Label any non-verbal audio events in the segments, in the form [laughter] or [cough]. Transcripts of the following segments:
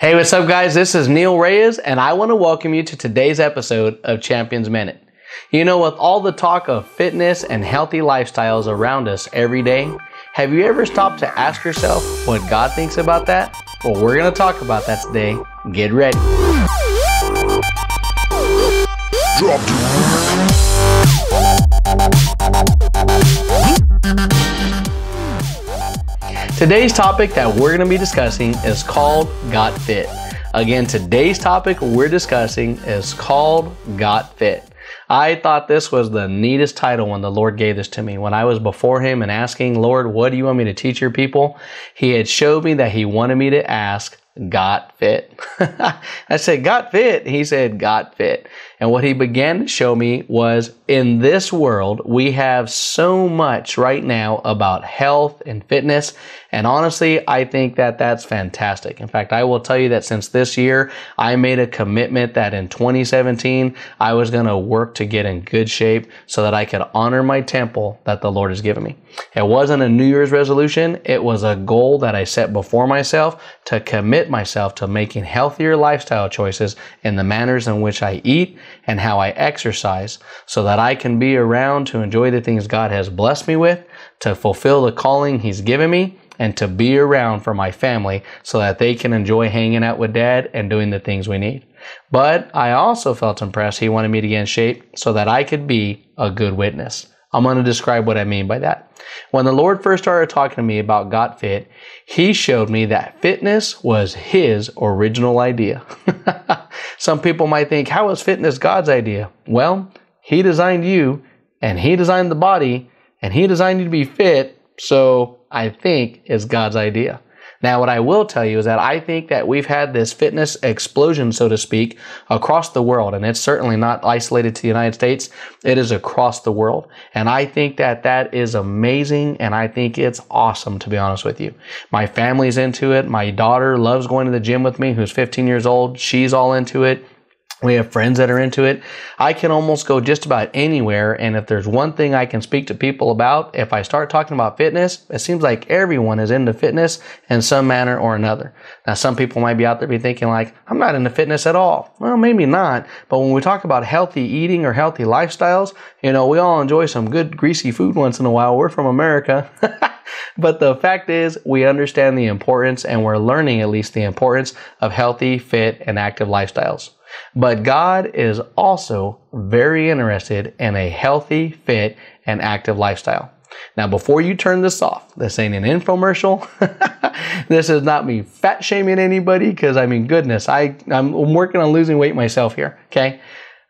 Hey, what's up, guys? This is Neal Reyes, and I want to welcome you to today's episode of Champions Minute. You know, with all the talk of fitness and healthy lifestyles around us every day, have you ever stopped to ask yourself what God thinks about that? Well, we're going to talk about that today. Get ready. Today's topic that we're going to be discussing is called Got Fit. Again, today's topic we're discussing is called Got Fit. I thought this was the neatest title when the Lord gave this to me. When I was before Him and asking, Lord, what do you want me to teach your people? He had showed me that He wanted me to ask, got fit. [laughs] I said, got fit? He said, got fit. And what he began to show me was in this world, we have so much right now about health and fitness. And honestly, I think that that's fantastic. In fact, I will tell you that since this year, I made a commitment that in 2017, I was going to work to get in good shape so that I could honor my temple that the Lord has given me. It wasn't a New Year's resolution. It was a goal that I set before myself to commit myself to making healthier lifestyle choices in the manners in which I eat and how I exercise so that I can be around to enjoy the things God has blessed me with, to fulfill the calling He's given me, and to be around for my family so that they can enjoy hanging out with dad and doing the things we need. But I also felt impressed He wanted me to get in shape so that I could be a good witness. I'm going to describe what I mean by that. When the Lord first started talking to me about Got Fit, He showed me that fitness was His original idea. [laughs] Some people might think, how is fitness God's idea? Well, He designed you and He designed the body and He designed you to be fit, so I think it's God's idea. Now, what I will tell you is that I think that we've had this fitness explosion, so to speak, across the world. And it's certainly not isolated to the United States. It is across the world. And I think that that is amazing. And I think it's awesome, to be honest with you. My family's into it. My daughter loves going to the gym with me, who's 15 years old. She's all into it. We have friends that are into it. I can almost go just about anywhere. And if there's one thing I can speak to people about, if I start talking about fitness, it seems like everyone is into fitness in some manner or another. Now, some people might be out there be thinking like, I'm not into fitness at all. Well, maybe not. But when we talk about healthy eating or healthy lifestyles, you know, we all enjoy some good greasy food once in a while. We're from America. [laughs] but the fact is, we understand the importance and we're learning at least the importance of healthy, fit, and active lifestyles. But God is also very interested in a healthy, fit, and active lifestyle. Now, before you turn this off, this ain't an infomercial. [laughs] this is not me fat shaming anybody because I mean, goodness, I, I'm working on losing weight myself here. Okay.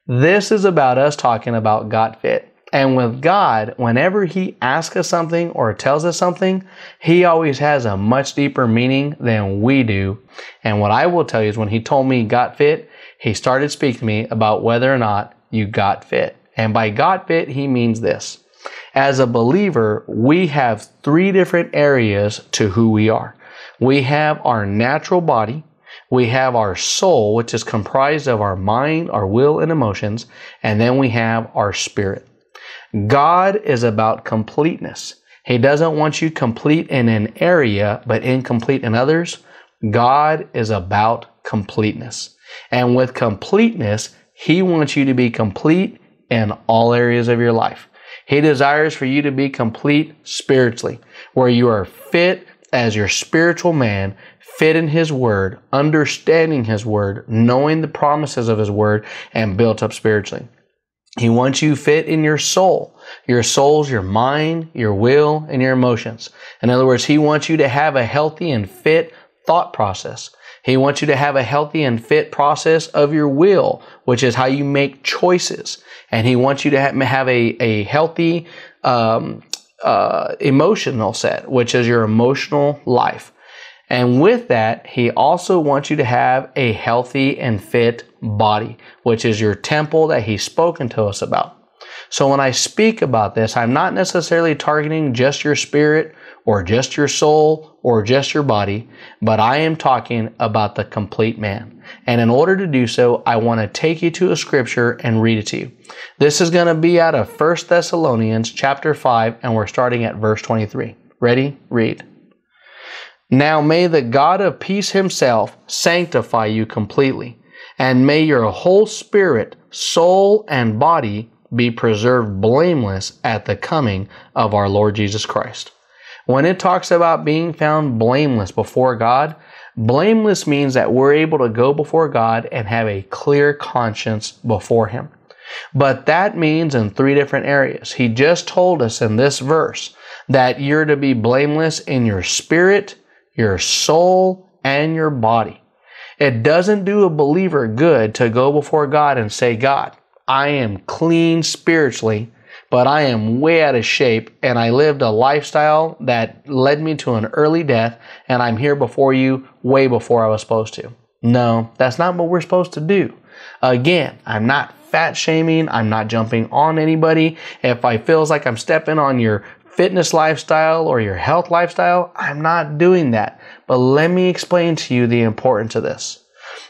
This is about us talking about Got Fit. And with God, whenever He asks us something or tells us something, He always has a much deeper meaning than we do. And what I will tell you is when He told me got fit, He started speaking to me about whether or not you got fit. And by got fit, He means this. As a believer, we have three different areas to who we are. We have our natural body, we have our soul, which is comprised of our mind, our will, and emotions, and then we have our spirit. God is about completeness. He doesn't want you complete in an area, but incomplete in others. God is about completeness. And with completeness, He wants you to be complete in all areas of your life. He desires for you to be complete spiritually, where you are fit as your spiritual man, fit in His Word, understanding His Word, knowing the promises of His Word, and built up spiritually. He wants you fit in your soul. Your soul's your mind, your will, and your emotions. In other words, He wants you to have a healthy and fit thought process. He wants you to have a healthy and fit process of your will, which is how you make choices. And He wants you to have a, a healthy um, uh, emotional set, which is your emotional life. And with that, he also wants you to have a healthy and fit body, which is your temple that he's spoken to us about. So when I speak about this, I'm not necessarily targeting just your spirit or just your soul or just your body, but I am talking about the complete man. And in order to do so, I want to take you to a scripture and read it to you. This is going to be out of 1 Thessalonians chapter 5 and we're starting at verse 23. Ready? Read. Now may the God of peace himself sanctify you completely, and may your whole spirit, soul, and body be preserved blameless at the coming of our Lord Jesus Christ. When it talks about being found blameless before God, blameless means that we're able to go before God and have a clear conscience before Him. But that means in three different areas. He just told us in this verse that you're to be blameless in your spirit, your soul, and your body. It doesn't do a believer good to go before God and say, God, I am clean spiritually, but I am way out of shape and I lived a lifestyle that led me to an early death and I'm here before you way before I was supposed to. No, that's not what we're supposed to do. Again, I'm not fat shaming. I'm not jumping on anybody. If I feels like I'm stepping on your fitness lifestyle or your health lifestyle, I'm not doing that. But let me explain to you the importance of this.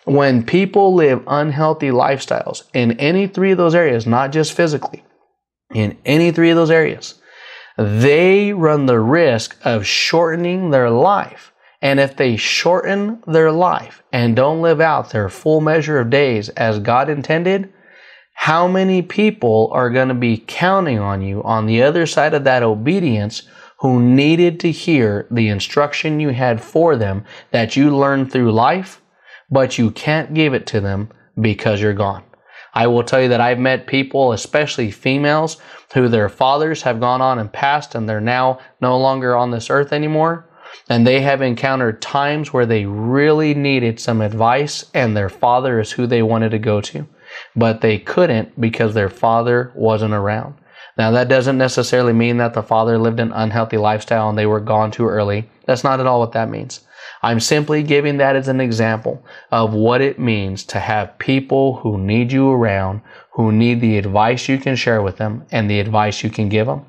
When people live unhealthy lifestyles in any three of those areas, not just physically, in any three of those areas, they run the risk of shortening their life. And if they shorten their life and don't live out their full measure of days as God intended, how many people are going to be counting on you on the other side of that obedience who needed to hear the instruction you had for them that you learned through life, but you can't give it to them because you're gone? I will tell you that I've met people, especially females, who their fathers have gone on and passed and they're now no longer on this earth anymore. And they have encountered times where they really needed some advice and their father is who they wanted to go to. But they couldn't because their father wasn't around. Now, that doesn't necessarily mean that the father lived an unhealthy lifestyle and they were gone too early. That's not at all what that means. I'm simply giving that as an example of what it means to have people who need you around, who need the advice you can share with them and the advice you can give them.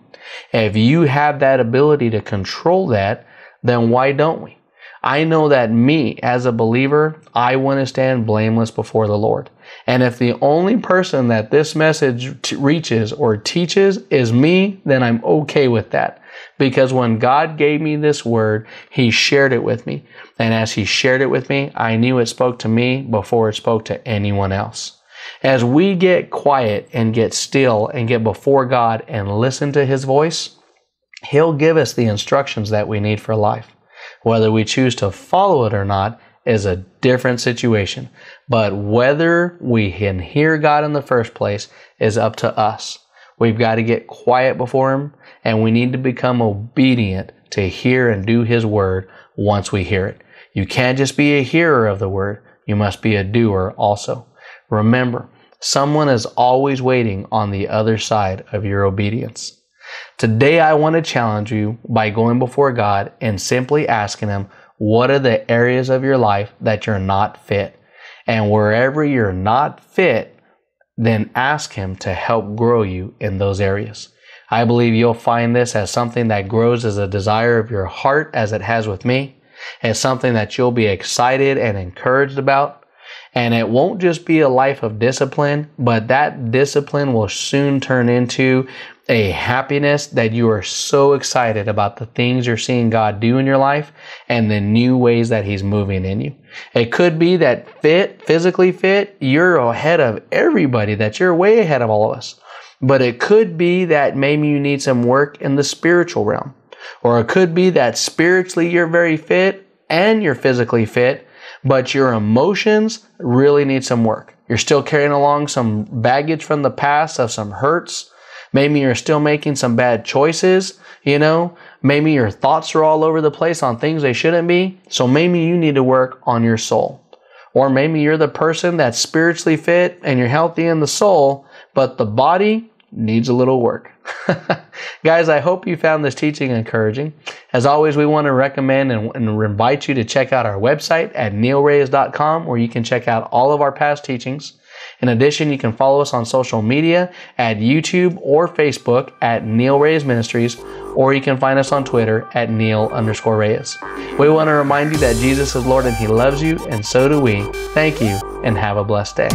If you have that ability to control that, then why don't we? I know that me, as a believer, I want to stand blameless before the Lord. And if the only person that this message t- reaches or teaches is me, then I'm okay with that. Because when God gave me this word, He shared it with me. And as He shared it with me, I knew it spoke to me before it spoke to anyone else. As we get quiet and get still and get before God and listen to His voice, He'll give us the instructions that we need for life. Whether we choose to follow it or not is a different situation. But whether we can hear God in the first place is up to us. We've got to get quiet before Him and we need to become obedient to hear and do His word once we hear it. You can't just be a hearer of the word, you must be a doer also. Remember, someone is always waiting on the other side of your obedience. Today, I want to challenge you by going before God and simply asking Him, what are the areas of your life that you're not fit? And wherever you're not fit, then ask Him to help grow you in those areas. I believe you'll find this as something that grows as a desire of your heart, as it has with me, as something that you'll be excited and encouraged about. And it won't just be a life of discipline, but that discipline will soon turn into a happiness that you are so excited about the things you're seeing God do in your life and the new ways that He's moving in you. It could be that fit, physically fit, you're ahead of everybody, that you're way ahead of all of us. But it could be that maybe you need some work in the spiritual realm. Or it could be that spiritually you're very fit and you're physically fit, but your emotions really need some work. You're still carrying along some baggage from the past of some hurts. Maybe you're still making some bad choices, you know. Maybe your thoughts are all over the place on things they shouldn't be. So maybe you need to work on your soul. Or maybe you're the person that's spiritually fit and you're healthy in the soul, but the body needs a little work. [laughs] Guys, I hope you found this teaching encouraging. As always, we want to recommend and, and, invite you to check out our website at nealreyes.com where you can check out all of our past teachings. In addition, you can follow us on social media at YouTube or Facebook at Neal Reyes Ministries, or you can find us on Twitter at Neal underscore Reyes. We want to remind you that Jesus is Lord and He loves you, and so do we. Thank you, and have a blessed day.